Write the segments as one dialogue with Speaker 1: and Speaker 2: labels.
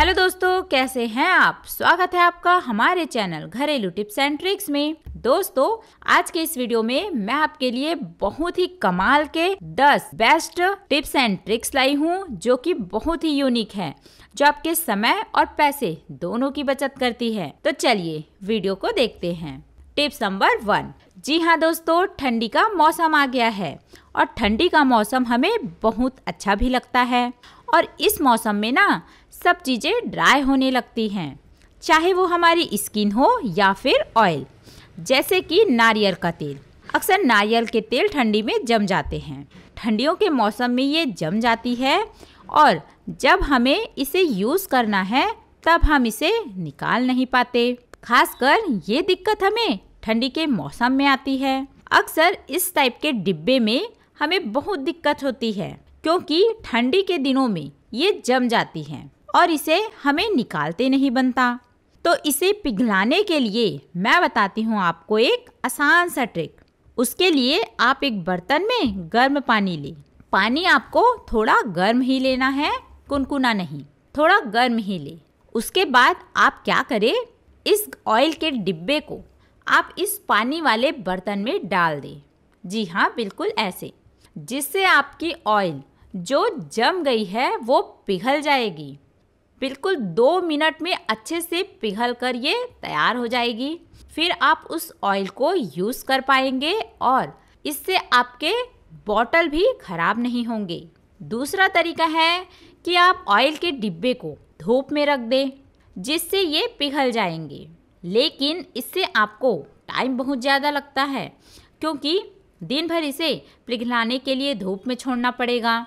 Speaker 1: Hello दोस्तों, कैसे हैं आप? स्वागत है आपका हमारे चैनल घरेलू टिप्स एंड ट्रिक्स में। दोस्तों, आज के इस वीडियो में मैं आपके लिए बहुत ही कमाल के 10 बेस्ट टिप्स एंड ट्रिक्स लाई हूँ, जो कि बहुत ही यूनिक है, जो आपके समय और पैसे दोनों की बचत करती है। तो चलिए वीडियो को देखते हैं। टिप्स नंबर वन, जी हाँ दोस्तों, ठंडी का मौसम आ गया है, और ठंडी का मौसम हमें बहुत अच्छा भी लगता है। और इस मौसम में ना सब चीज़ें ड्राई होने लगती हैं। चाहे वो हमारी स्किन हो या फिर ऑयल जैसे कि नारियल का तेल। अक्सर नारियल के तेल ठंडी में जम जाते हैं। ठंडियों के मौसम में ये जम जाती है और जब हमें इसे यूज़ करना है, तब हम इसे निकाल नहीं पाते। खासकर ये दिक्कत हमें ठंडी के मौसम में आती है। अक्सर इस टाइप के डिब्बे में हमें बहुत दिक्कत होती है। क्योंकि ठंडी के दिनों में ये जम जाती हैं और इसे हमें निकालते नहीं बनता। तो इसे पिघलाने के लिए मैं बताती हूँ आपको एक आसान सा ट्रिक। उसके लिए आप एक बर्तन में गर्म पानी लें। पानी आपको थोड़ा गर्म ही लेना है, कुनकुना नहीं, थोड़ा गर्म ही ले। उसके बाद आप क्या करें? इस ऑयल के डिब्बे को आप इस पानी वाले बर्तन में डाल दें। जी हाँ बिल्कुल ऐसे। जिससे आपकी ऑयल जो जम गई है, वो पिघल जाएगी। बिल्कुल दो मिनट में अच्छे से पिघल कर ये तैयार हो जाएगी। फिर आप उस ऑयल को यूज़ कर पाएँगे और इससे आपके बॉटल भी खराब नहीं होंगे। दूसरा तरीका है कि आप ऑयल के डिब्बे को धूप में रख दें, जिससे ये पिघल जाएँगे। लेकिन इससे आपको टाइम बहुत ज़्यादा लगता है, क्योंकि दिन भर इसे पिघलाने के लिए धूप में छोड़ना पड़ेगा।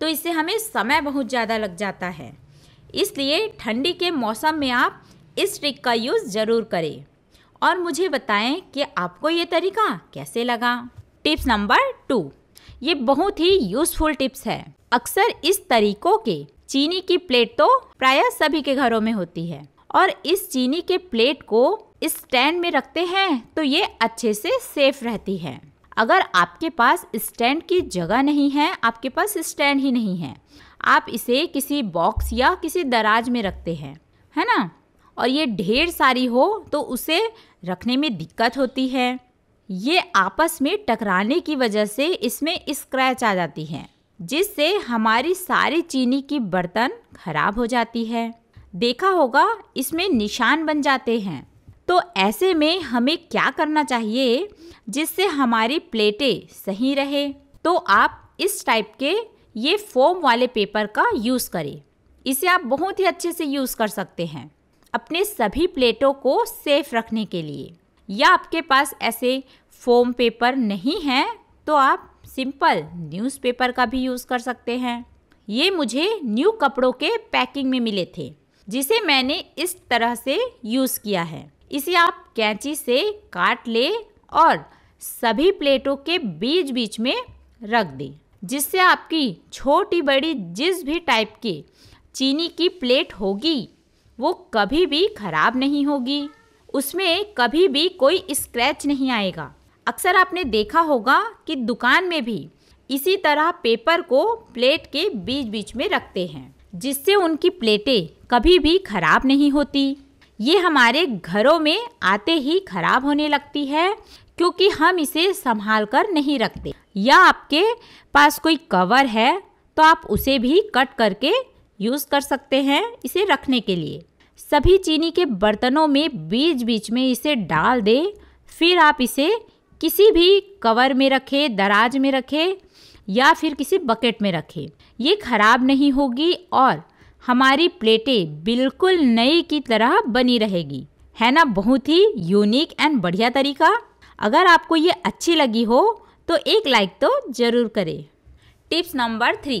Speaker 1: तो इससे हमें समय बहुत ज़्यादा लग जाता है। इसलिए ठंडी के मौसम में आप इस ट्रिक का यूज़ ज़रूर करें। और मुझे बताएँ कि आपको ये तरीका कैसे लगा। Tips number two. ये बहुत ही यूज़फुल टिप्स है। अक्सर इस तरीकों के चीनी की प्लेट तो प्राय सभी के घरों में होती है। और इस चीनी के प्लेट को स्टैंड में रखते हैं तो ये अच्छे से सेफ़ रहती है। अगर आपके पास स्टैंड की जगह नहीं है, आपके पास स्टैंड ही नहीं है। आप इसे किसी बॉक्स या किसी दराज में रखते हैं, है ना? और ये ढेर सारी हो तो उसे रखने में दिक्कत होती है। ये आपस में टकराने की वजह से इसमें स्क्रैच आ जाती है, जिससे हमारी सारी चीनी की बर्तन खराब हो जाती है। देखा होगा, इसमें निशान बन जाते हैं। तो ऐसे में हमें क्या करना चाहिए जिससे हमारी प्लेटें सही रहे? तो आप इस टाइप के ये फोम वाले पेपर का यूज़ करें। इसे आप बहुत ही अच्छे से यूज़ कर सकते हैं अपने सभी प्लेटों को सेफ़ रखने के लिए। या आपके पास ऐसे फोम पेपर नहीं है तो आप सिंपल न्यूज़पेपर का भी यूज़ कर सकते हैं। ये मुझे न्यू कपड़ों के पैकिंग में मिले थे, जिसे मैंने इस तरह से यूज़ किया है। इसे आप कैंची से काट ले और सभी प्लेटों के बीच बीच में रख दें, जिससे आपकी छोटी बड़ी जिस भी टाइप की चीनी की प्लेट होगी, वो कभी भी खराब नहीं होगी। उसमें कभी भी कोई स्क्रैच नहीं आएगा। अक्सर आपने देखा होगा कि दुकान में भी इसी तरह पेपर को प्लेट के बीच बीच में रखते हैं, जिससे उनकी प्लेटें कभी भी खराब नहीं होती। ये हमारे घरों में आते ही खराब होने लगती है, क्योंकि हम इसे संभाल कर नहीं रखते। या आपके पास कोई कवर है तो आप उसे भी कट करके यूज़ कर सकते हैं इसे रखने के लिए। सभी चीनी के बर्तनों में बीच बीच में इसे डाल दें, फिर आप इसे किसी भी कवर में रखें, दराज में रखें, या फिर किसी बकेट में रखें। ये खराब नहीं होगी और हमारी प्लेटें बिल्कुल नई की तरह बनी रहेगी। है ना, बहुत ही यूनिक एंड बढ़िया तरीका। अगर आपको ये अच्छी लगी हो तो एक लाइक तो ज़रूर करें। टिप्स नंबर थ्री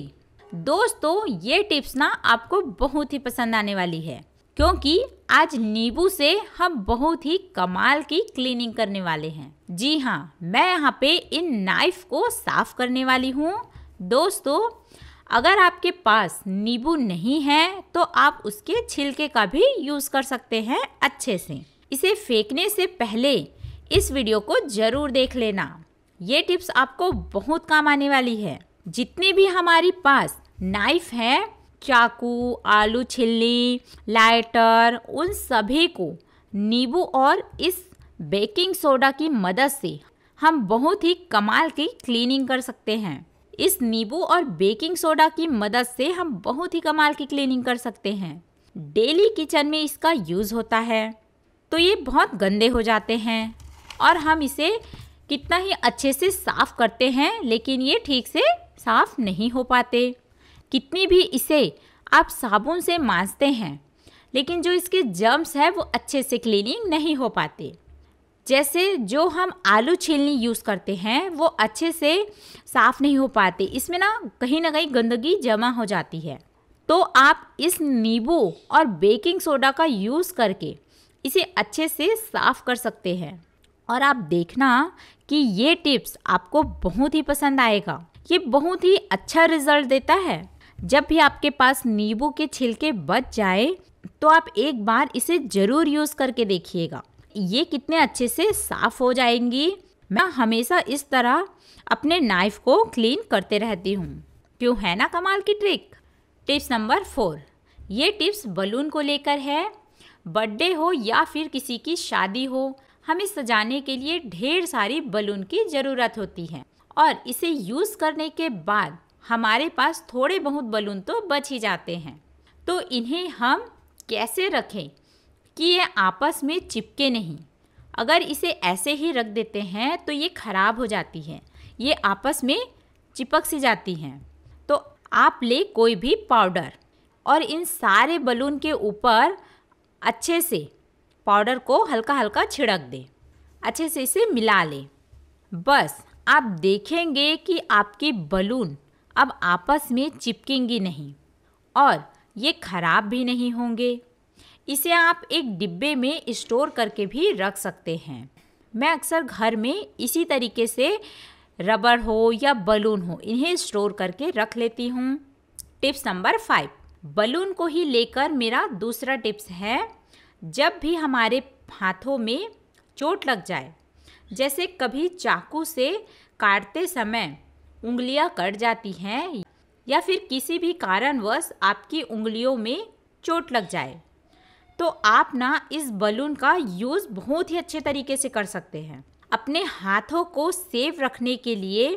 Speaker 1: दोस्तों, ये टिप्स ना आपको बहुत ही पसंद आने वाली है, क्योंकि आज नींबू से हम बहुत ही कमाल की क्लीनिंग करने वाले हैं। जी हाँ मैं यहाँ पे इन नाइफ को साफ़ करने वाली हूँ। दोस्तों अगर आपके पास नींबू नहीं है तो आप उसके छिलके का भी यूज़ कर सकते हैं अच्छे से। इसे फेंकने से पहले इस वीडियो को ज़रूर देख लेना। ये टिप्स आपको बहुत काम आने वाली है। जितनी भी हमारी पास नाइफ है, चाकू, आलू छिल्ली लाइटर, उन सभी को नींबू और इस बेकिंग सोडा की मदद से हम बहुत ही कमाल की क्लीनिंग कर सकते हैं। इस नींबू और बेकिंग सोडा की मदद से हम बहुत ही कमाल की क्लीनिंग कर सकते हैं। डेली किचन में इसका यूज़ होता है। तो ये बहुत गंदे हो जाते हैं और हम इसे कितना ही अच्छे से साफ़ करते हैं, लेकिन ये ठीक से साफ़ नहीं हो पाते। कितनी भी इसे आप साबुन से मांजते हैं, लेकिन जो इसके जर्म्स है, वो अच्छे से क्लीनिंग नहीं हो पाते। जैसे जो हम आलू छीलनी यूज़ करते हैं, वो अच्छे से साफ़ नहीं हो पाते। इसमें ना कहीं ना कहीं गंदगी जमा हो जाती है। तो आप इस नींबू और बेकिंग सोडा का यूज़ करके इसे अच्छे से साफ़ कर सकते हैं। और आप देखना कि ये टिप्स आपको बहुत ही पसंद आएगा। ये बहुत ही अच्छा रिज़ल्ट देता है। जब भी आपके पास नींबू के छिलके बच जाए तो आप एक बार इसे ज़रूर यूज़ करके देखिएगा। ये कितने अच्छे से साफ़ हो जाएँगी। मैं हमेशा इस तरह अपने नाइफ को क्लीन करते रहती हूँ। क्यों है ना कमाल की ट्रिक टिप्स नंबर फोर ये टिप्स बलून को लेकर है। बर्थडे हो या फिर किसी की शादी हो, हमें सजाने के लिए ढेर सारी बलून की ज़रूरत होती है। और इसे यूज़ करने के बाद हमारे पास थोड़े बहुत बलून तो बच ही जाते हैं। तो इन्हें हम कैसे रखें? कि ये आपस में चिपके नहीं। अगर इसे ऐसे ही रख देते हैं तो ये ख़राब हो जाती है। ये आपस में चिपक सी जाती हैं। तो आप ले कोई भी पाउडर और इन सारे बलून के ऊपर अच्छे से पाउडर को हल्का हल्का छिड़क दें। अच्छे से इसे मिला लें। बस, आप देखेंगे कि आपके बलून अब आपस में चिपकेंगी नहीं और ये ख़राब भी नहीं होंगे। इसे आप एक डिब्बे में स्टोर करके भी रख सकते हैं। मैं अक्सर घर में इसी तरीके से रबर हो या बलून हो, इन्हें स्टोर करके रख लेती हूँ। टिप्स नंबर फाइव, बलून को ही लेकर मेरा दूसरा टिप्स है, जब भी हमारे हाथों में चोट लग जाए, जैसे कभी चाकू से काटते समय उंगलियाँ कट जाती हैं या फिर किसी भी कारणवश आपकी उंगलियों में चोट लग जाए। तो आप ना इस बलून का यूज़ बहुत ही अच्छे तरीके से कर सकते हैं। अपने हाथों को सेफ़ रखने के लिए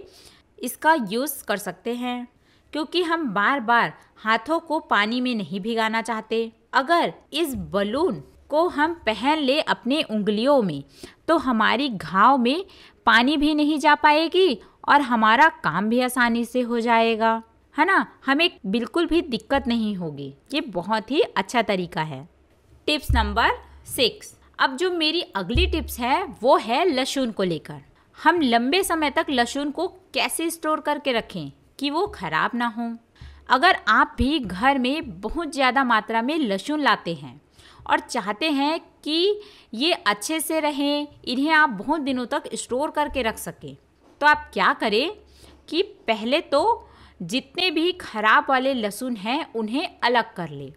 Speaker 1: इसका यूज़ कर सकते हैं, क्योंकि हम बार बार हाथों को पानी में नहीं भिगाना चाहते। अगर इस बलून को हम पहन ले अपने उंगलियों में तो हमारी घाव में पानी भी नहीं जा पाएगी और हमारा काम भी आसानी से हो जाएगा। है ना? हमें बिल्कुल भी दिक्कत नहीं होगी। ये बहुत ही अच्छा तरीका है। Tips number six. अब जो मेरी अगली टिप्स है, वो है लहसुन को लेकर। हम लंबे समय तक लहसुन को कैसे स्टोर करके रखें कि वो ख़राब ना हो? अगर आप भी घर में बहुत ज़्यादा मात्रा में लहसुन लाते हैं और चाहते हैं कि ये अच्छे से रहें, इन्हें आप बहुत दिनों तक स्टोर करके रख सकें तो आप क्या करें कि पहले तो जितने भी खराब वाले लहसुन हैं, उन्हें अलग कर लें।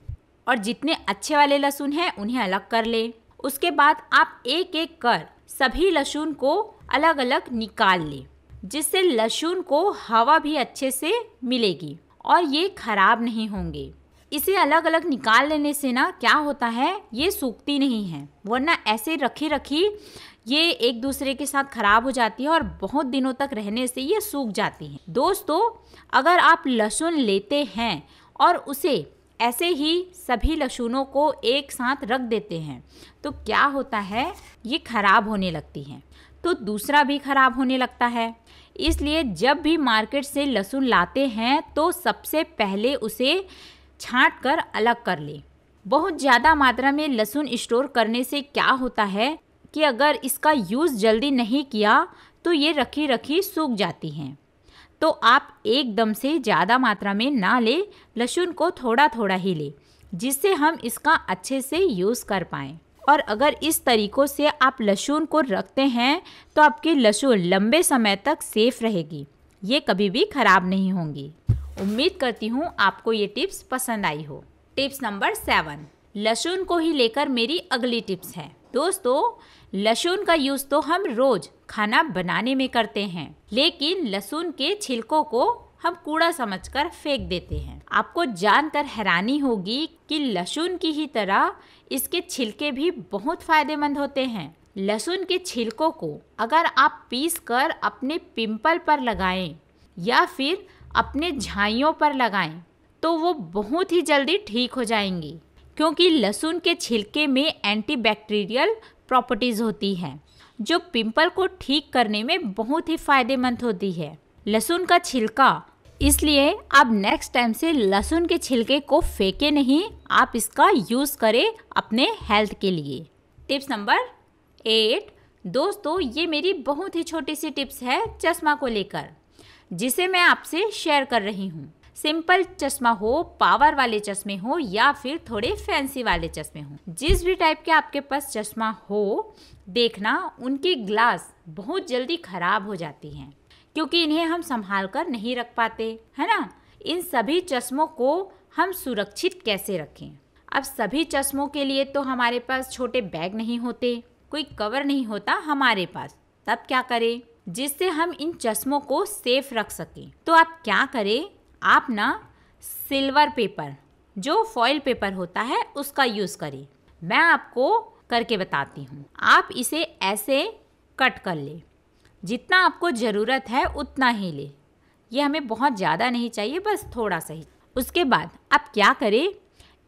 Speaker 1: और जितने अच्छे वाले लहसुन हैं, उन्हें अलग कर ले। उसके बाद आप एक एक कर सभी लहसुन को अलग अलग निकाल ले, जिससे लहसुन को हवा भी अच्छे से मिलेगी और ये खराब नहीं होंगे। इसे अलग अलग निकाल लेने से ना क्या होता है, ये सूखती नहीं है, वरना ऐसे रखी रखी ये एक दूसरे के साथ खराब हो जाती है और बहुत दिनों तक रहने से ये सूख जाती है। दोस्तों, अगर आप लहसुन लेते हैं और उसे ऐसे ही सभी लहसुनों को एक साथ रख देते हैं। तो क्या होता है? ये खराब होने लगती हैं। तो दूसरा भी खराब होने लगता है। इसलिए जब भी मार्केट से लहसुन लाते हैं तो सबसे पहले उसे छाँट कर अलग कर ले। बहुत ज़्यादा मात्रा में लहसुन स्टोर करने से क्या होता है कि अगर इसका यूज़ जल्दी नहीं किया तो ये रखी रखी सूख जाती हैं। तो आप एकदम से ज़्यादा मात्रा में ना ले, लहसुन को थोड़ा थोड़ा ही ले, जिससे हम इसका अच्छे से यूज़ कर पाएँ। और अगर इस तरीक़ों से आप लहसुन को रखते हैं तो आपकी लहसुन लंबे समय तक सेफ़ रहेगी। ये कभी भी ख़राब नहीं होंगी। उम्मीद करती हूँ आपको ये टिप्स पसंद आई हो। Tips number seven. लहसुन को ही लेकर मेरी अगली टिप्स है। दोस्तों लहसुन का यूज़ तो हम रोज़ खाना बनाने में करते हैं, लेकिन लहसुन के छिलकों को हम कूड़ा समझकर फेंक देते हैं। आपको जानकर हैरानी होगी कि लहसुन की ही तरह इसके छिलके भी बहुत फ़ायदेमंद होते हैं। लहसुन के छिलकों को अगर आप पीस कर अपने पिंपल पर लगाएँ या फिर अपने झाइयों पर लगाएँ तो वो बहुत ही जल्दी ठीक हो जाएँगी, क्योंकि लहसुन के छिलके में एंटीबैक्टीरियल प्रॉपर्टीज़ होती हैं, जो पिंपल को ठीक करने में बहुत ही फ़ायदेमंद होती है। लहसुन का छिलका, इसलिए आप नेक्स्ट टाइम से लहसुन के छिलके को फेंके नहीं, आप इसका यूज़ करें अपने हेल्थ के लिए। टिप्स नंबर एट दोस्तों, ये मेरी बहुत ही छोटी सी टिप्स है चश्मा को लेकर, जिसे मैं आपसे शेयर कर रही हूँ। सिंपल चश्मा हो, पावर वाले चश्मे हो या फिर थोड़े फैंसी वाले चश्मे हो। जिस भी टाइप के आपके पास चश्मा हो, देखना उनकी ग्लास बहुत जल्दी खराब हो जाती हैं, क्योंकि इन्हें हम संभाल कर नहीं रख पाते, है ना? इन सभी चश्मों को हम सुरक्षित कैसे रखें? अब सभी चश्मों के लिए तो हमारे पास छोटे बैग नहीं होते, कोई कवर नहीं होता हमारे पास। तब क्या करें? जिससे हम इन चश्मों को सेफ़ रख सकें। तो आप क्या करें? आप ना सिल्वर पेपर, जो फॉइल पेपर होता है, उसका यूज़ करें मैं आपको करके बताती हूँ। आप इसे ऐसे कट कर ले। जितना आपको ज़रूरत है, उतना ही ले। ये हमें बहुत ज़्यादा नहीं चाहिए, बस थोड़ा सा ही। उसके बाद आप क्या करें?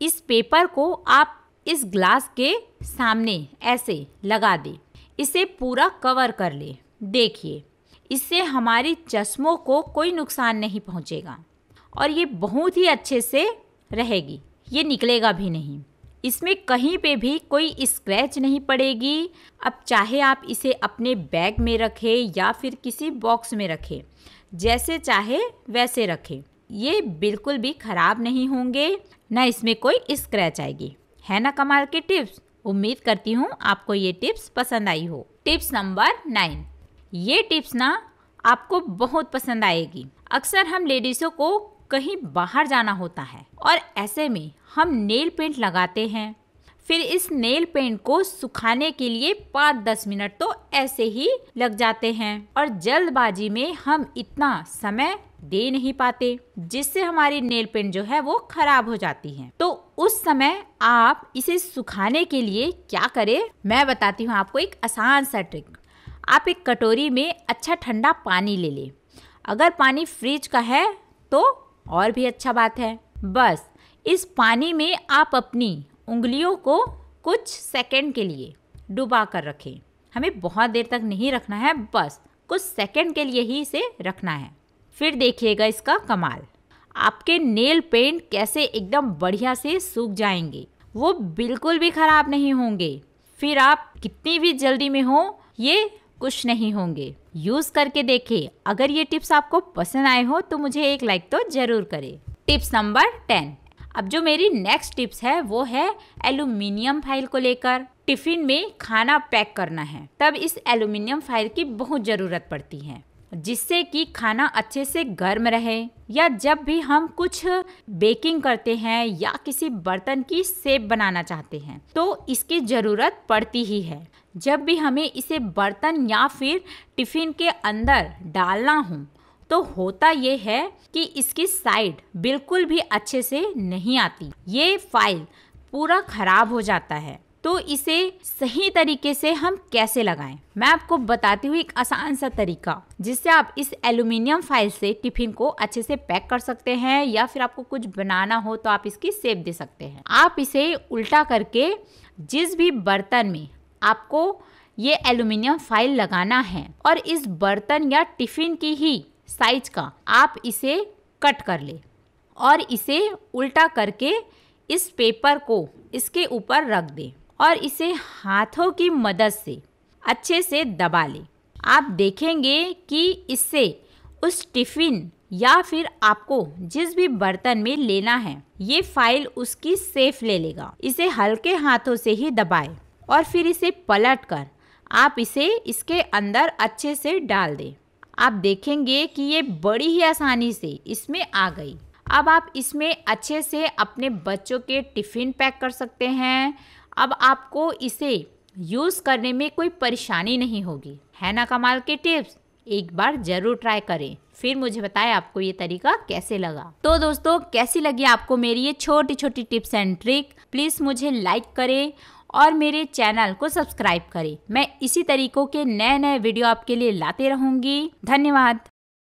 Speaker 1: इस पेपर को आप इस ग्लास के सामने ऐसे लगा दें। इसे पूरा कवर कर ले। देखिए, इससे हमारी चश्मों को कोई नुकसान नहीं पहुंचेगा। और ये बहुत ही अच्छे से रहेगी। ये निकलेगा भी नहीं। इसमें कहीं पे भी कोई स्क्रैच नहीं पड़ेगी। अब चाहे आप इसे अपने बैग में रखें या फिर किसी बॉक्स में रखें, जैसे चाहे वैसे रखें। ये बिल्कुल भी ख़राब नहीं होंगे, ना इसमें कोई स्क्रैच आएगी। है ना कमाल के टिप्स उम्मीद करती हूँ आपको ये टिप्स पसंद आई हो। टिप्स नंबर नाइन ये टिप्स ना आपको बहुत पसंद आएगी। अक्सर हम लेडीज़ों को कहीं बाहर जाना होता है। और ऐसे में हम नेल पेंट लगाते हैं। फिर इस नेल पेंट को सुखाने के लिए पाँच दस मिनट तो ऐसे ही लग जाते हैं। और जल्दबाजी में हम इतना समय दे नहीं पाते, जिससे हमारी नेल पेंट जो है वो खराब हो जाती है। तो उस समय आप इसे सुखाने के लिए क्या करें? मैं बताती हूँ आपको एक आसान सा ट्रिक आप एक कटोरी में अच्छा ठंडा पानी ले लें। अगर पानी फ्रिज का है तो और भी अच्छा बात है। बस, इस पानी में आप अपनी उंगलियों को कुछ सेकंड के लिए डुबा कर रखें। हमें बहुत देर तक नहीं रखना है, बस कुछ सेकंड के लिए ही इसे रखना है। फिर देखिएगा इसका कमाल। आपके नेल पेंट कैसे एकदम बढ़िया से सूख जाएँगे। वो बिल्कुल भी ख़राब नहीं होंगे। फिर आप कितनी भी जल्दी में हो, ये कुछ नहीं होंगे। यूज़ करके देखें अगर ये टिप्स आपको पसंद आए हो तो मुझे एक लाइक तो ज़रूर करें। टिप्स नंबर टेन अब जो मेरी नेक्स्ट टिप्स है, वो है एल्यूमिनियम फ़ाइल को लेकर। टिफ़िन में खाना पैक करना है। तब इस एल्यूमिनियम फ़ाइल की बहुत ज़रूरत पड़ती है, जिससे कि खाना अच्छे से गर्म रहे, या जब भी हम कुछ बेकिंग करते हैं, या किसी बर्तन की सेप बनाना चाहते हैं तो इसकी ज़रूरत पड़ती ही है। जब भी हमें इसे बर्तन या फिर टिफ़िन के अंदर डालना हो तो होता ये है कि इसकी साइड बिल्कुल भी अच्छे से नहीं आती। ये फ़ाइल पूरा ख़राब हो जाता है। तो इसे सही तरीके से हम कैसे लगाएँ? मैं आपको बताती हूँ एक आसान सा तरीका, जिससे आप इस एल्यूमिनियम फ़ाइल से टिफ़िन को अच्छे से पैक कर सकते हैं, या फिर आपको कुछ बनाना हो तो आप इसकी सेप दे सकते हैं। आप इसे उल्टा करके जिस भी बर्तन में आपको ये एल्यूमिनियम फ़ाइल लगाना है। और इस बर्तन या टिफ़िन की ही साइज़ का आप इसे कट कर ले और इसे उल्टा करके इस पेपर को इसके ऊपर रख दे और इसे हाथों की मदद से अच्छे से दबा ले। आप देखेंगे कि इससे उस टिफ़िन या फिर आपको जिस भी बर्तन में लेना है, ये फ़ाइल उसकी सेफ़ ले लेगा। इसे हल्के हाथों से ही दबाए। और फिर इसे पलट कर आप इसे इसके अंदर अच्छे से डाल दें। आप देखेंगे कि ये बड़ी ही आसानी से इसमें आ गई। अब आप इसमें अच्छे से अपने बच्चों के टिफ़िन पैक कर सकते हैं। अब आपको इसे यूज़ करने में कोई परेशानी नहीं होगी। है ना कमाल के टिप्स? एक बार ज़रूर ट्राई करें। फिर मुझे बताएँ आपको ये तरीका कैसे लगा। तो दोस्तों, कैसी लगी आपको मेरी ये छोटी छोटी टिप्स एंड ट्रिक? प्लीज़ मुझे लाइक करें और मेरे चैनल को सब्सक्राइब करें। मैं इसी तरीकों के नए नए वीडियो आपके लिए लाते रहूँगी। धन्यवाद।